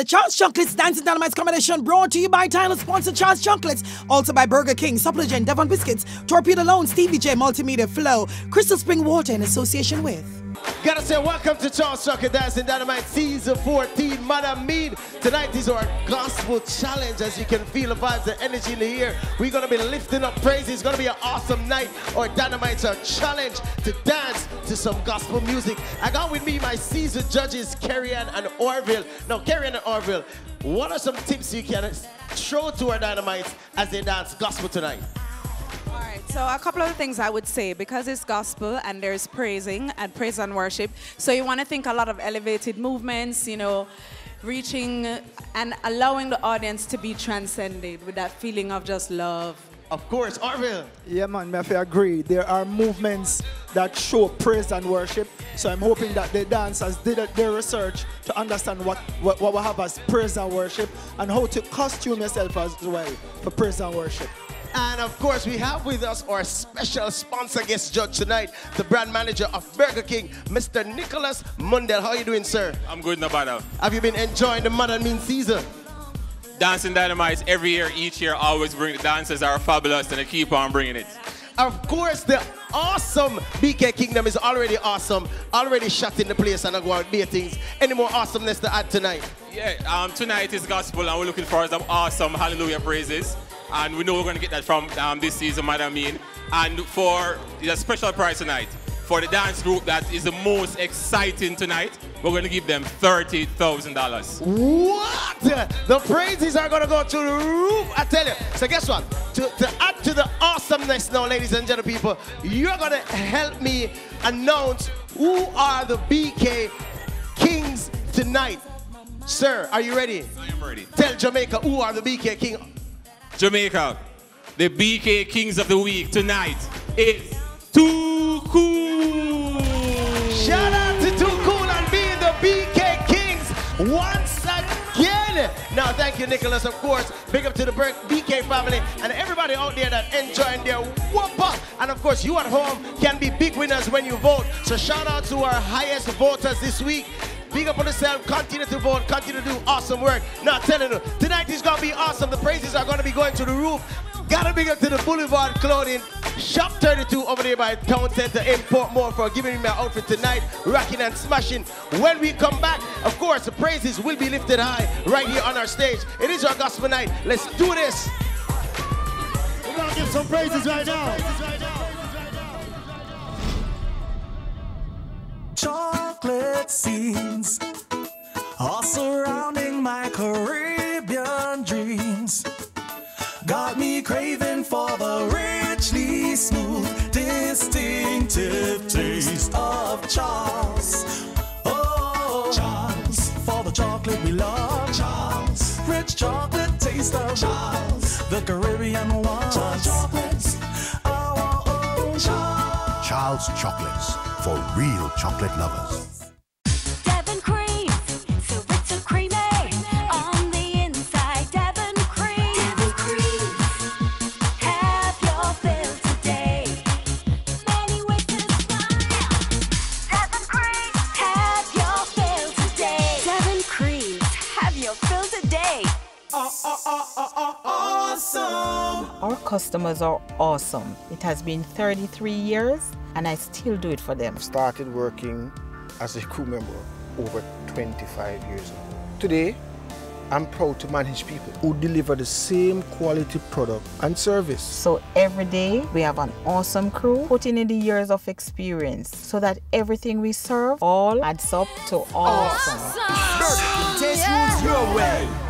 The Charles Chocolates Dancing Dynamites combination brought to you by Tyler sponsor Charles Chocolates, also by Burger King, Supligen, Devon Biscuits, Torpedo Loan, Stevie J, Multimedia Flow, Crystal Spring Water in association with. Gotta say, welcome to Charles Chocolate Dancing Dynamite Season 14. Madam Mead, tonight is our gospel challenge. As you can feel the vibes, the energy in the air. We're gonna be lifting up praise. It's gonna be an awesome night. Our Dynamites are challenged to dance to some gospel music. I got with me my season judges, Carrie Ann and Orville. Now, Carrie Ann and Orville, what are some tips you can throw to our Dynamites as they dance gospel tonight? All right, so a couple of things I would say because it's gospel and there's praising and praise and worship. So you want to think a lot of elevated movements, you know, reaching and allowing the audience to be transcended with that feeling of just love. Of course, Orville. Yeah, man, I agree. There are movements that show praise and worship. So I'm hoping that the dancers did their research to understand what, what, what we have as praise and worship and how to costume yourself as well for praise and worship. And of course, we have with us our special sponsor guest judge tonight, the brand manager of Burger King, Mr. Nicholas Mundell. How are you doing, sir? I'm good, no bother. Have you been enjoying the Mother Mean season? Dancing Dynamites every year, each year, always bring the dancers are fabulous and they keep on bringing it. Of course, the awesome BK Kingdom is already awesome, already shut in the place and I'm going to be things. Any more awesomeness to add tonight? Yeah, um, tonight is gospel and we're looking for some awesome hallelujah praises and we know we're going to get that from um, this season, Madam Mean. And for a special prize tonight, for the dance group that is the most exciting tonight, we're going to give them $30,000. What? The praises are going to go to the roof, I tell you. So guess what? To, to add to the awesomeness now, ladies and gentlemen, people, you're going to help me announce who are the BK Kings tonight. Sir, are you ready? I am ready. Tell Jamaica who are the BK Kings. Jamaica, the BK Kings of the Week tonight is Too Cool. Shout out to Too Cool and being the BK Kings once again. Now, thank you, Nicholas, of course. Big up to the BK family and everybody out there that enjoying their whoop And of course, you at home can be big winners when you vote. So shout out to our highest voters this week. Big up on yourself. Continue to vote. Continue to do awesome work. Not telling you, tonight is going to be awesome. The praises are going to be going to the roof. Gotta big up to the Boulevard Clothing, Shop 32 over there by Town Center in Portmore for giving me my outfit tonight, rocking and smashing. When we come back, of course, the praises will be lifted high right here on our stage. It is our gospel night. Let's do this. We're gonna give some praises right now. Chocolate scenes all surrounding my Caribbean dreams. Got me craving for the richly smooth, distinctive taste of Charles. Oh, Charles, for the chocolate we love. Charles, rich chocolate taste of Charles, the Caribbean one. Charles chocolates. Oh, oh, Charles. Charles Chocolates for real chocolate lovers. Your fill today. Awesome. Our customers are awesome. It has been 33 years and I still do it for them. started working as a crew member over 25 years ago. Today, I'm proud to manage people who deliver the same quality product and service. So every day we have an awesome crew putting in the years of experience so that everything we serve all adds up to awesome. Taste moves your way.